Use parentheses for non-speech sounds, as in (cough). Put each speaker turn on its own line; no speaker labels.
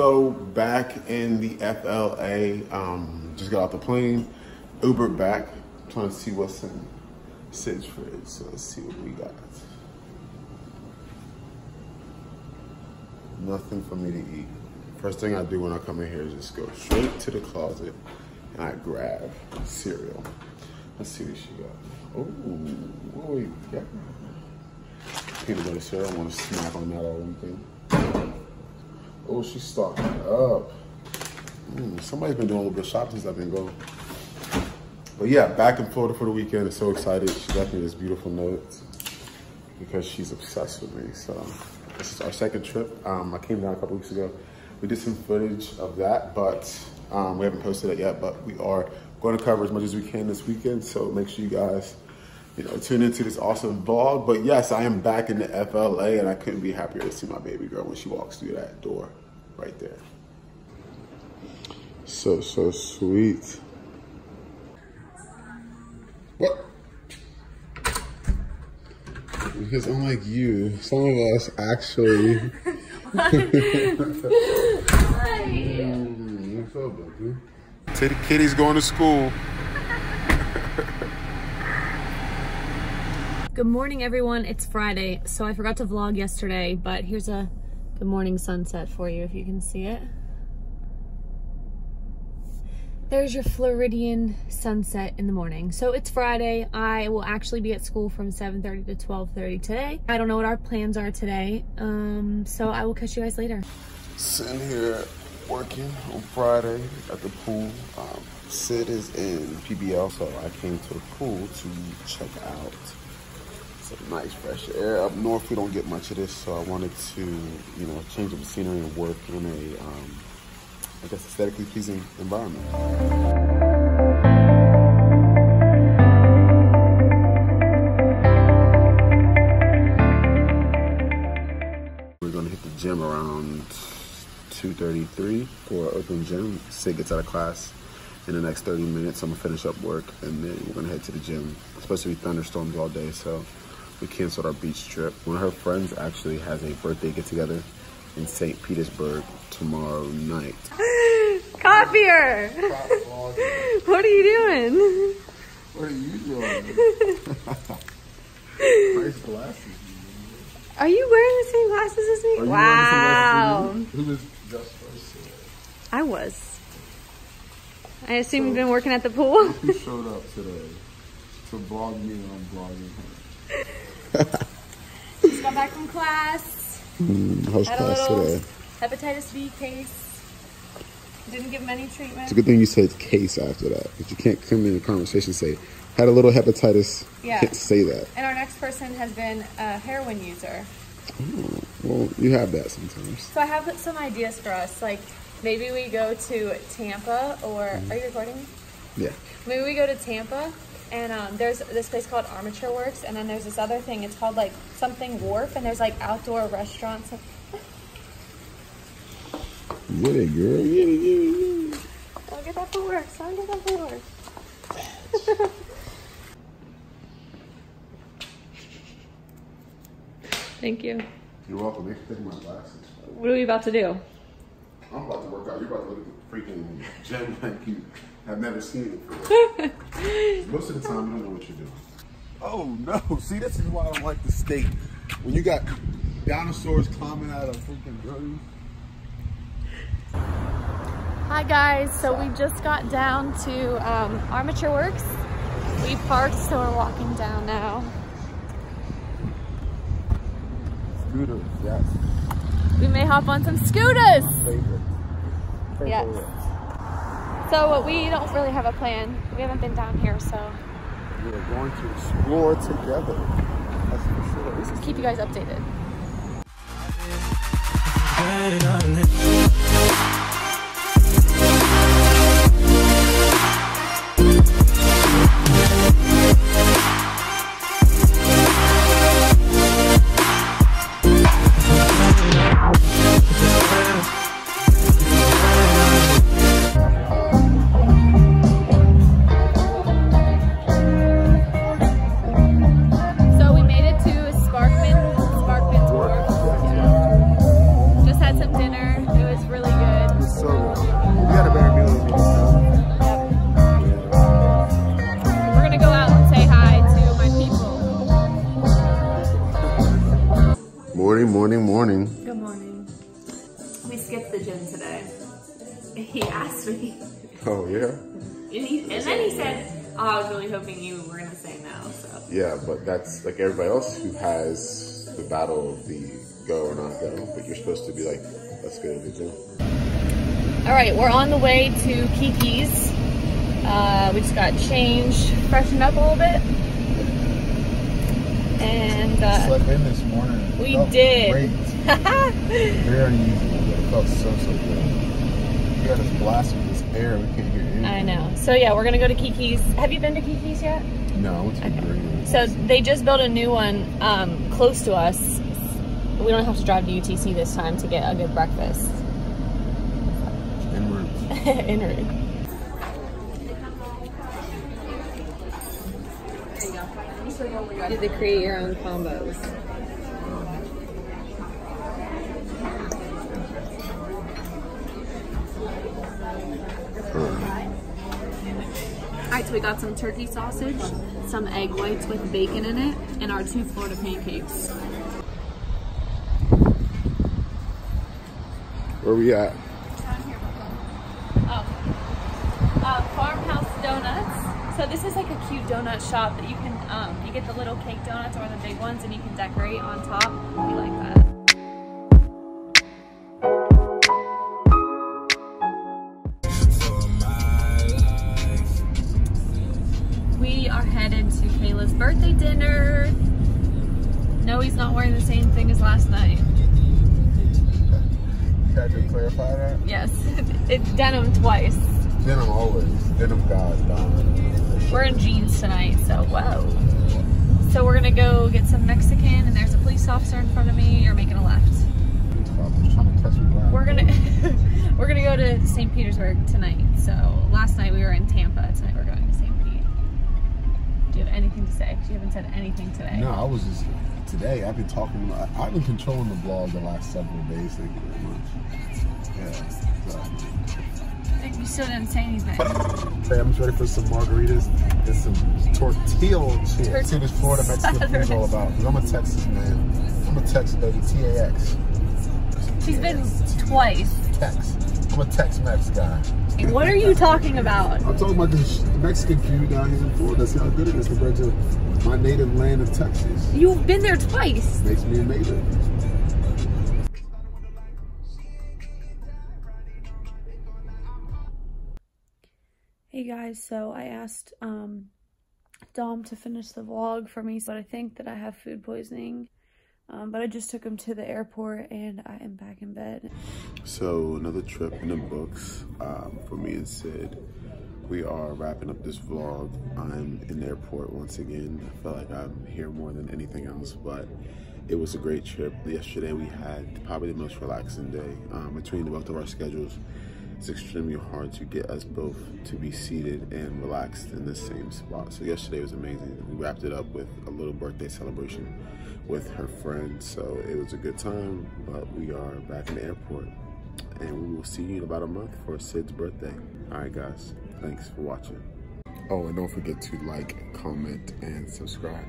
back in the FLA. Um, just got off the plane, Uber back. trying to see what's in fridge. So let's see what we got. Nothing for me to eat. First thing I do when I come in here is just go straight to the closet and I grab cereal. Let's see what she got. Oh, what we got? Peanut butter cereal. I want to snack on that all weekend. Oh, she's stocking up. Mm, somebody's been doing a little bit of shopping since I've been gone. But yeah, back in Florida for the weekend. I'm so excited. She left me this beautiful note because she's obsessed with me. So this is our second trip. Um, I came down a couple weeks ago. We did some footage of that, but um, we haven't posted it yet. But we are going to cover as much as we can this weekend. So make sure you guys, you know, tune into this awesome vlog. But yes, I am back in the FLA, and I couldn't be happier to see my baby girl when she walks through that door right there. So, so sweet. What? Because unlike you, some of us actually. mm, so good, Titty Kitty's going to school. (laughs)
Good morning, everyone. It's Friday, so I forgot to vlog yesterday, but here's a good morning sunset for you if you can see it. There's your Floridian sunset in the morning. So it's Friday. I will actually be at school from 7.30 to 12.30 today. I don't know what our plans are today, um, so I will catch you guys later.
Sitting here working on Friday at the pool. Um, Sid is in PBL, so I came to the pool to check out some nice fresh air. Up north, we don't get much of this, so I wanted to, you know, change up the scenery and work in a, um, I guess, aesthetically pleasing environment. We're gonna hit the gym around 2.33 for open gym. Sid gets out of class in the next 30 minutes. I'm gonna finish up work and then we're gonna head to the gym. It's supposed to be thunderstorms all day, so we canceled our beach trip. One of her friends actually has a birthday get together in St. Petersburg tomorrow night. (gasps)
Copier! (laughs) what are you doing?
What are you doing? (laughs) nice glasses.
Are you wearing the same glasses as me? Wow.
wearing the same glasses as? Who was just first?
I was. I assume you've been working at the pool.
Who (laughs) showed up today to vlog me and I'm vlogging her?
Back from class.
Mm, how's
Had
class today?
hepatitis B case. Didn't give him any treatment.
It's a good thing you said case after that, because you can't come in a conversation and say, had a little hepatitis.
Yeah.
Can't say that.
And our next person has been a heroin user.
Oh, well, you have that sometimes.
So I have some ideas for us. Like maybe we go to Tampa or are you recording?
Yeah.
Maybe we go to Tampa and um, there's this place called Armature Works and then there's this other thing. It's called like something Wharf and there's like outdoor restaurants. (laughs)
Get it, girl. Get it, get it, get it.
I'll get that for work. So I'll get that for work. (laughs) Thank you.
You're welcome. Thanks for taking my glasses.
What are we about to do?
I'm about to work out. You're about to look at the freaking gym (laughs) like you have never seen it before. (laughs) Most of the time, you don't know what you're doing. Oh, no. See, this is why I don't like the state. When you got dinosaurs climbing out of freaking buildings.
Hi guys, so we just got down to um, Armature Works. We parked, so we're walking down now.
Scooters, yes.
We may hop on some scooters.
Favorite. Favorite.
Yes. So uh, we don't really have a plan. We haven't been down here, so
We're going to explore together. That's for sure. This
keep you guys updated. The gym today. He asked me,
Oh, yeah?
and, he, and then he said, "Oh, I was really hoping you were gonna say no." So
Yeah, but that's like everybody else who has the battle of the go or not go, but you're supposed to be like, let's go to the gym.
All right, we're on the way to Keke's. Uh, we just got changed, freshened up a little bit, and uh,
Slept in this morning.
We did.
Great. (laughs) Very unusual, but it felt so so good. You got us blasted with this air. We can't hear anything.
I know. So yeah, we're gonna go to Keke's. Have you been to Keke's yet?
No, I went to the.
So they just built a new one um, close to us. We don't have to drive to UTC this time to get a good breakfast.
And we're (laughs)
In route. Did they create your own combos? So we got some turkey sausage, some egg whites with bacon in it, and our two Florida pancakes.
Where we at?
Oh. Uh, Farmhouse Donuts. So this is like a cute donut shop that you can, um, you get the little cake donuts or the big ones and you can decorate on top. We like that. Birthday dinner. No, he's not wearing the same thing as last night.
had to clarify that.
Yes, (laughs) it's denim twice.
Denim always. Denim dominant.
We're in jeans tonight, so whoa. So we're gonna go get some Mexican, and there's a police officer in front of me. You're making a left.
I'm just trying to touch the ground.
We're gonna (laughs) we're gonna go to St. Petersburg tonight. So last night we were in Tampa. Tonight anything to say? You haven't said anything today.
No, I was just today. I've been talking. I- I've been controlling the blog the last several days. Thank you very much. Yeah. So.
You still didn't say anything. (laughs)
Hey, I'm just ready for some margaritas and some tortilla chips. See this Florida Mexican food is all about. 'Cause I'm a Texas man. I'm a Texas baby. T-A-X.
She's been twice.
Tex. I'm a Tex-Mex guy.
What are you talking about?
I'm talking about this Mexican food down here in Florida. See how good it is compared to my native land of Texas.
You've been there twice.
Makes me a native.
Hey guys, so I asked um, Dom to finish the vlog for me, but I think that I have food poisoning. Um, but I just took him to the airport and I am back in bed.
So another trip in the books um, for me and Sid. We are wrapping up this vlog. I'm in the airport once again. I feel like I'm here more than anything else, but it was a great trip. Yesterday we had probably the most relaxing day um, between the both of our schedules. It's extremely hard to get us both to be seated and relaxed in the same spot. So yesterday was amazing. We wrapped it up with a little birthday celebration with her friend. So it was a good time, but we are back in the airport and we will see you in about a month for Sid's birthday. All right, guys. Thanks for watching. Oh, and don't forget to like, comment, and subscribe.